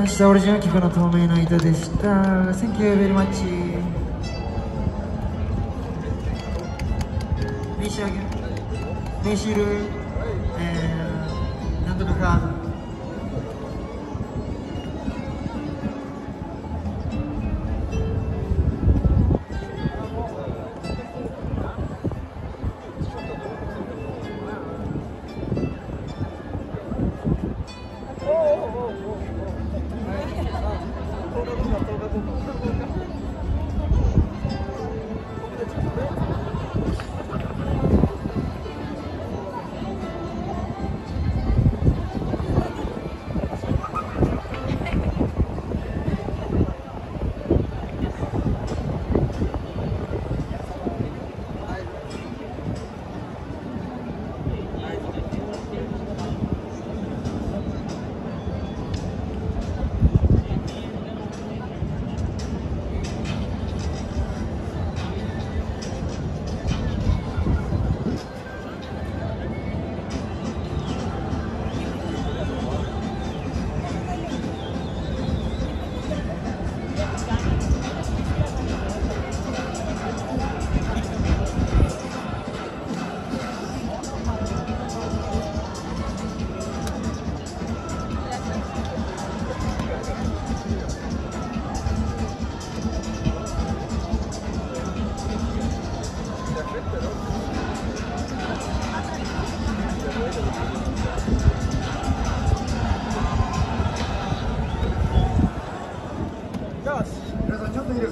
がしたオリジナル曲の透明の糸でした。Thank you very much ミシル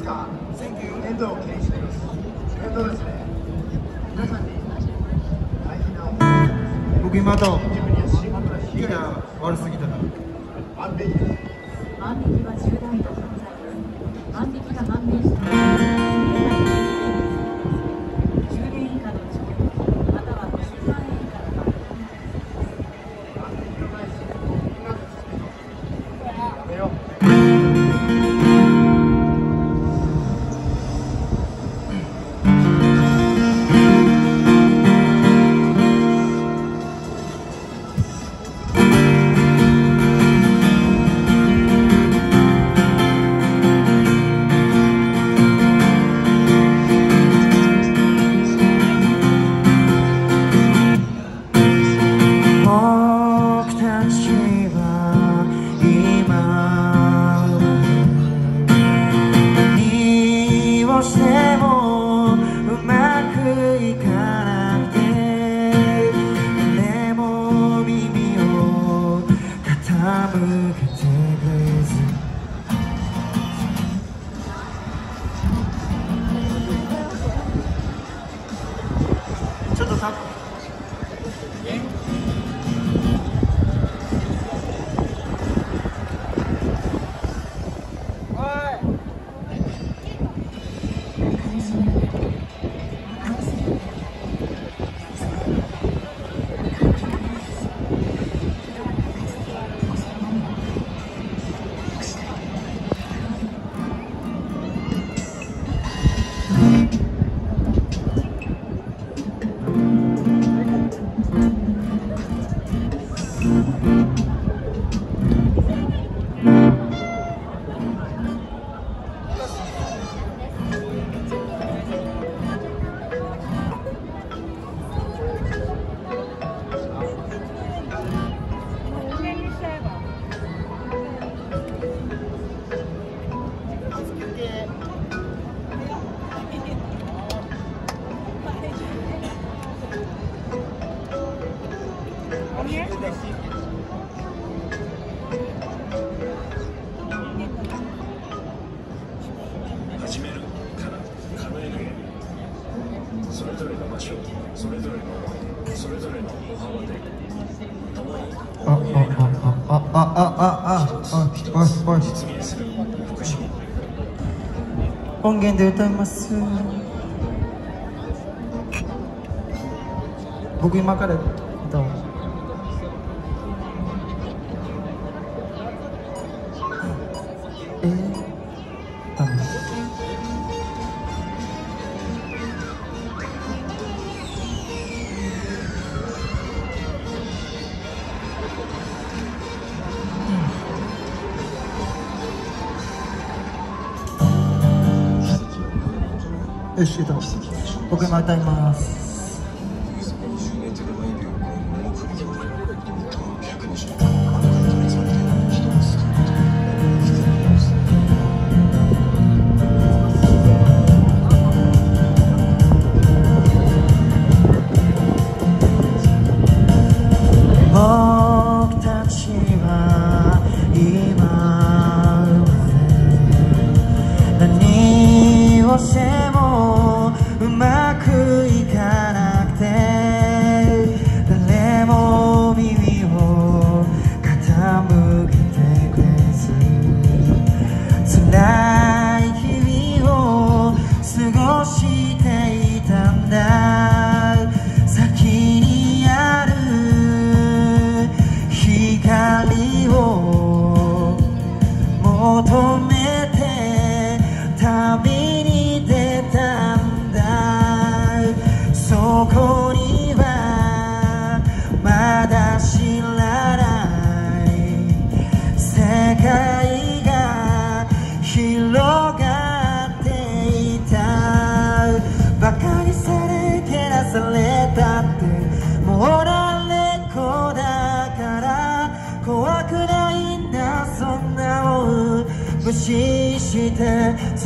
ですか？選挙遠藤す。遠藤ですね皆さんに大事な僕今と悪すぎた万引き。万引きは重大な存在です。万引きがし音源で歌います。僕今から習得しいき僕またいます。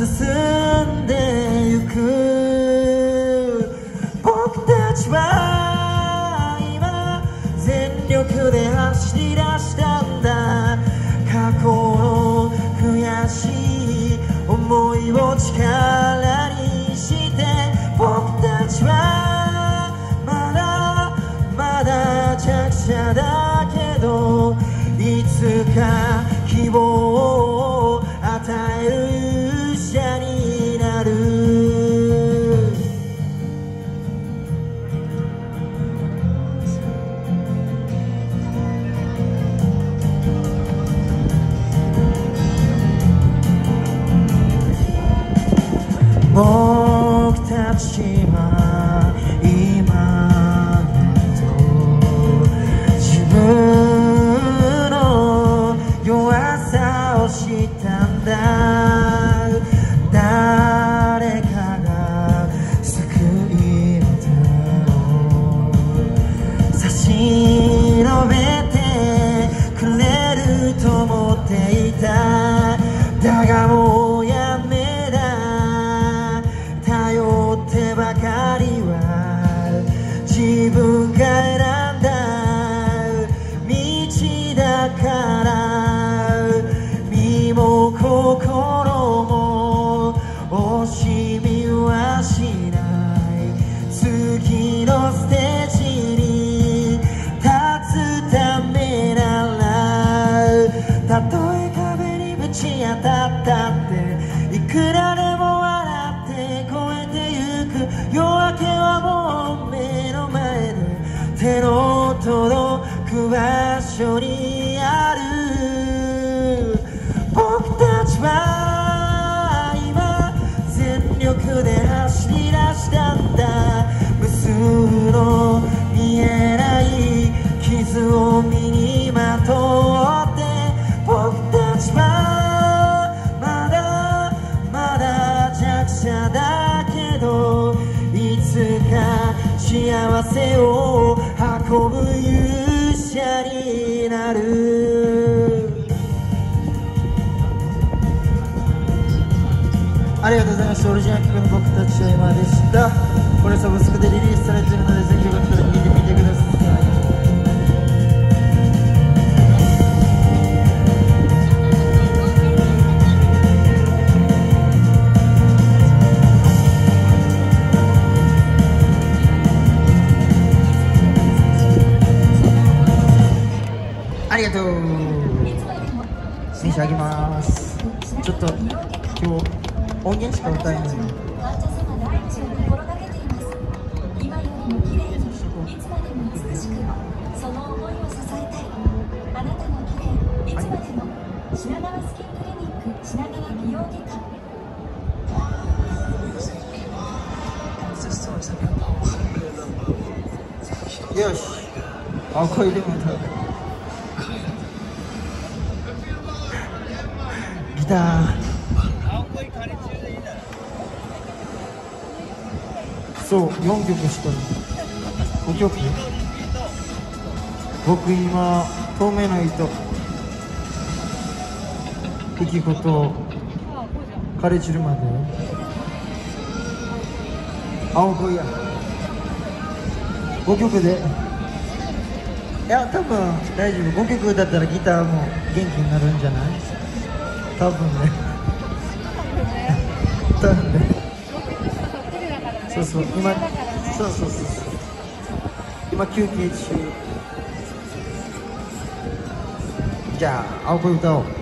進んでゆく。僕たちは今全力で走り出したんだ。過去の悔しい思いを力にして。僕たちはまだまだ弱者だけど。いつか希望のありがとうございましたオリジナル曲の僕たちは今でした。これサブスクでリリースされているのでぜひよかったら聴いてみてください。ありがとう。選手あげます。ちょっと今日音源しか歌えないの患者様の命を心がけています今よりも綺麗にいつまでも美しくその思いを支えたい。あなたの綺麗いいつまでも品川スキンクリニック品川美容外科よしあこれでもギター。そう4曲しかない。5曲僕今透明の糸。生き子と枯れ散るまで。青恋や。5曲で。いや多分大丈夫。5曲歌ったらギターも元気になるんじゃない？多分ね。そうそう今そうそうそうそう。今休憩中。じゃあ青子歌おう。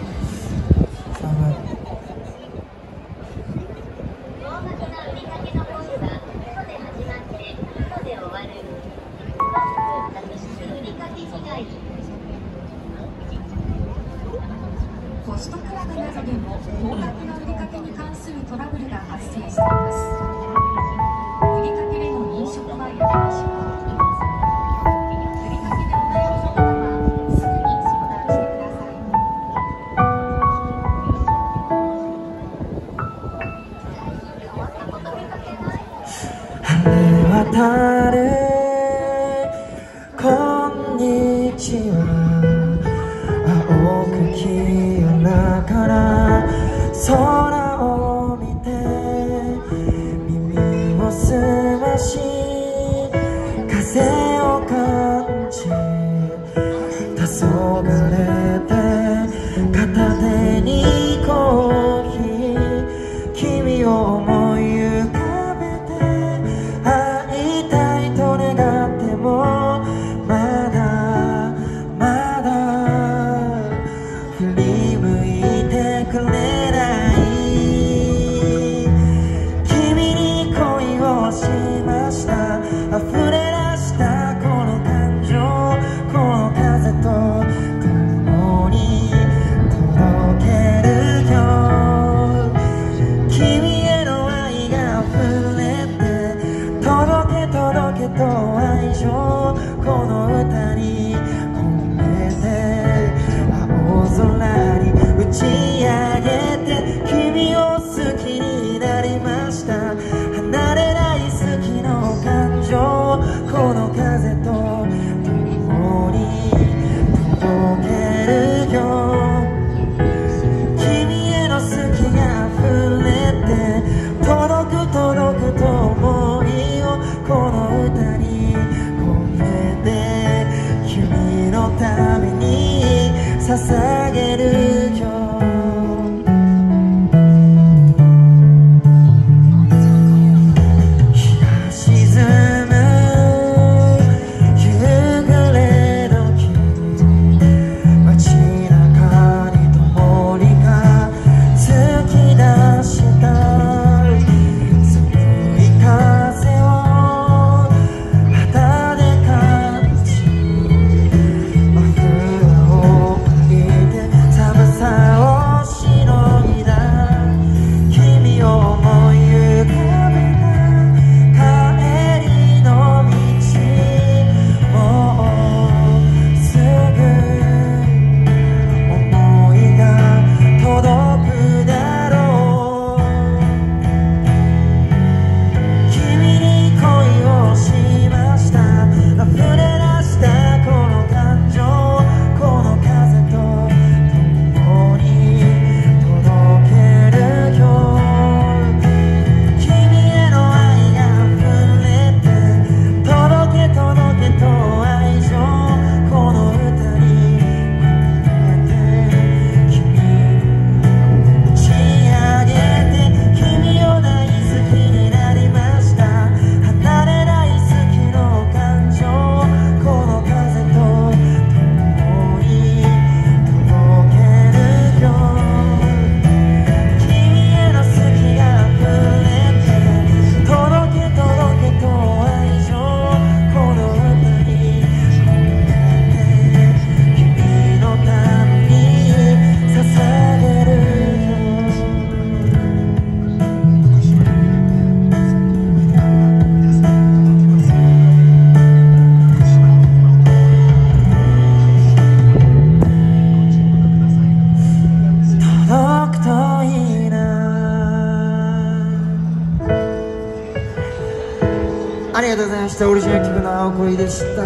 したオリジナル曲の青恋でした。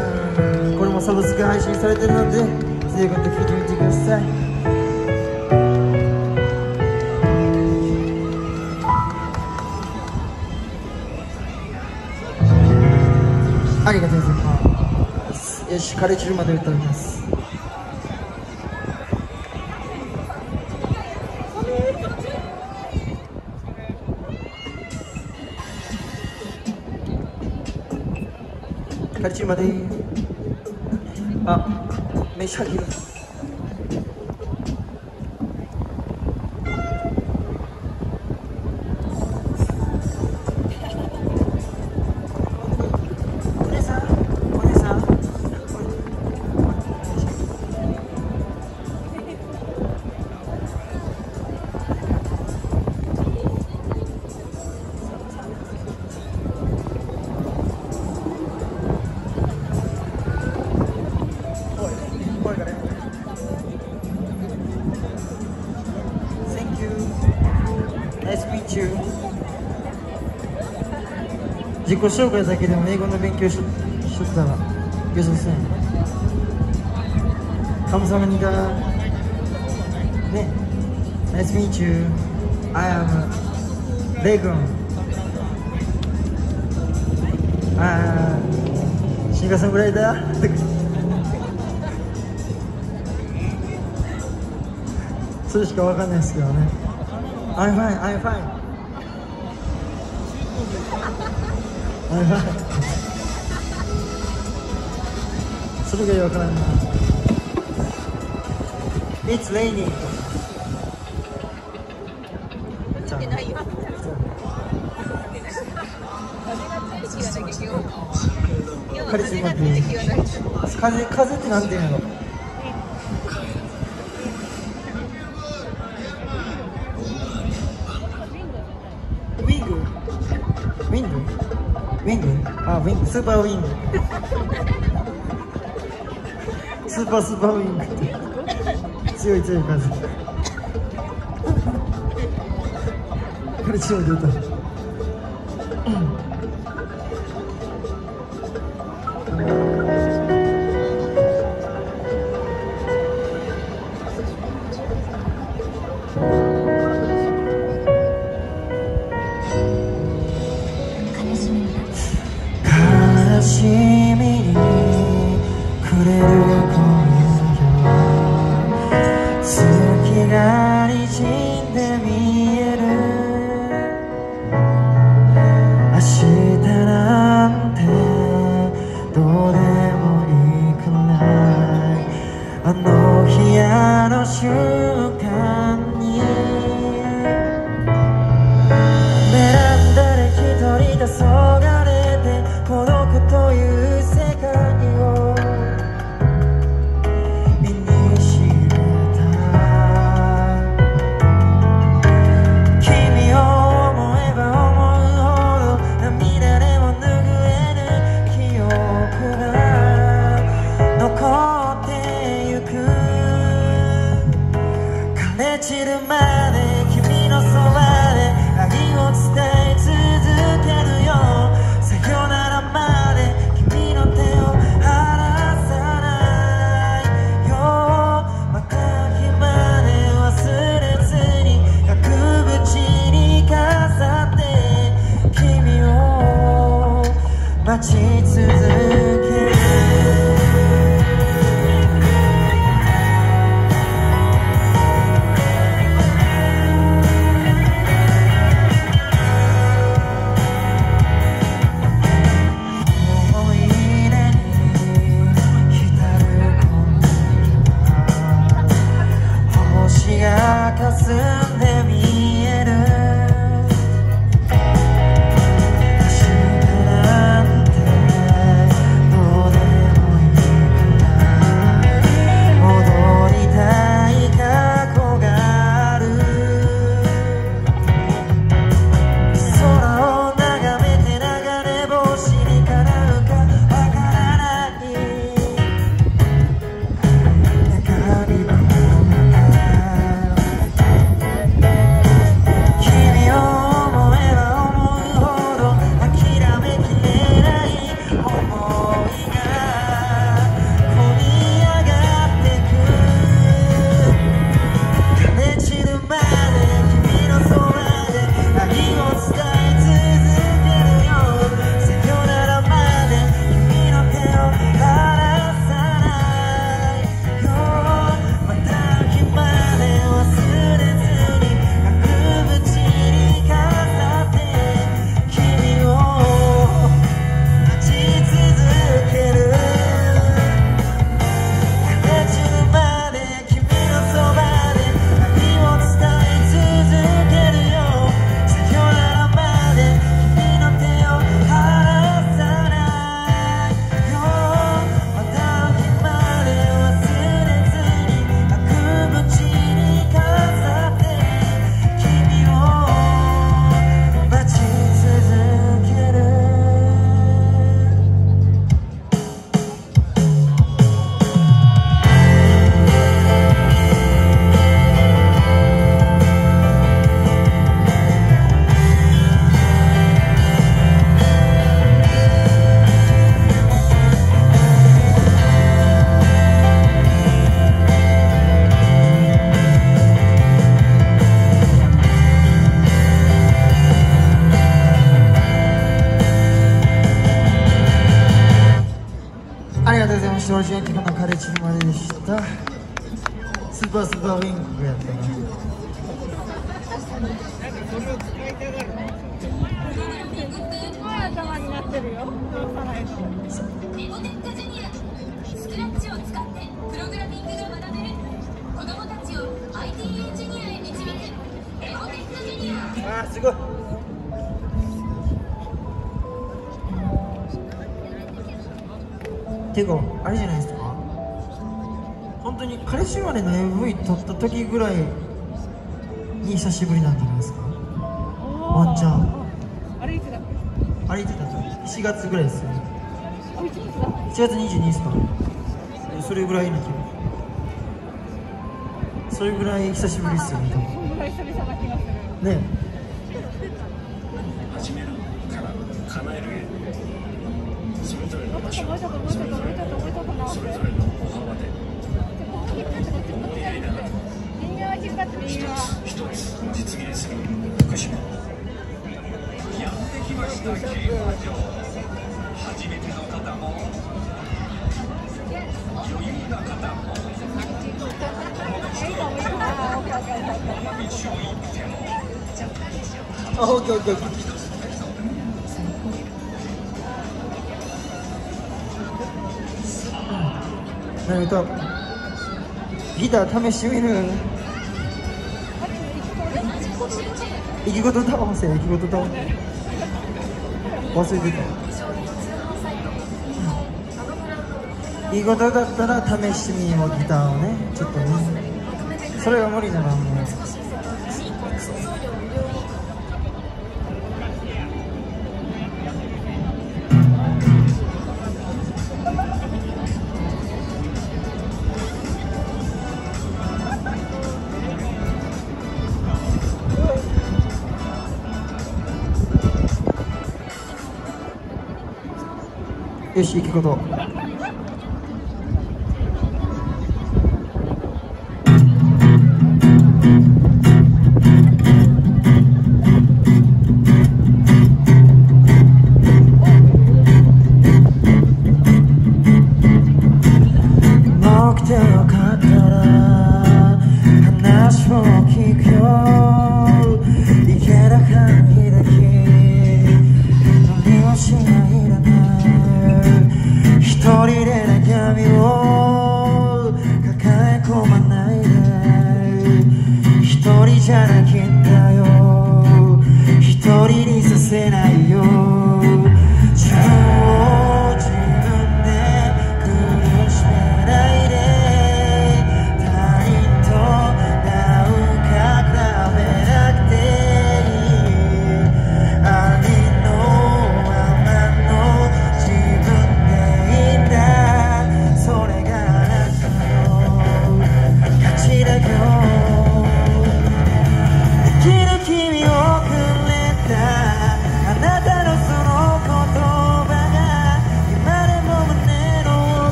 これもサブスク配信されてるのでぜひ今度聴いてみてください。ありがとうございます。よし枯れ散るまで歌います。枯れ散るまであ飯先です Nice to meet you. 自己紹介だけでも英語の勉強しとったらよさそうやねカムサマニダね Nice to meet you. I am レイ君あーシンガーソングライターそれしかわかんないですけどね。I'm fine, I'm fine I'm fine それがわからんな It's raining ちゃんカリスマって風風ってなんていうのウィングあウィングスーパーウィングスーパースーパーウィングって強い強い感じこれ強い出た。りがとうございました。オリジナル曲のカレッジまででした。スーパースーパーウィングやってます。頭になってるよ。どうさないと。エゴテックジュニアスクラッチを使ってプログラミングが学べる子供たちを IT エンジニアへ導くエゴテックジュニアあーすごい。あれじゃないですか？本当に彼氏生まれの MV 撮った時ぐらいに久しぶりなんじゃないですか？ワンチャン。あれいつだっけあれいつだったっけ7月ぐらいですよね。7月22ですかそれぐらいの気分。それぐらい久しぶりですよね多分。そんぐらい久々な気がする。ねそれぞれの場所もうちょっともうちょっともうちょっともうちょっと直してそれぞれの歩幅で思いやりながら右側引っ張って右側一つ実現する福島やってきました競馬場初めての方も余裕な方もあオッケーオッケなんかギター試してみる。生き事倒せ生き事倒せ忘れてた。いいことだったら試してみようギターをね。ちょっとね。それが無理ならもう。よし、行くこと。人にさせないよ。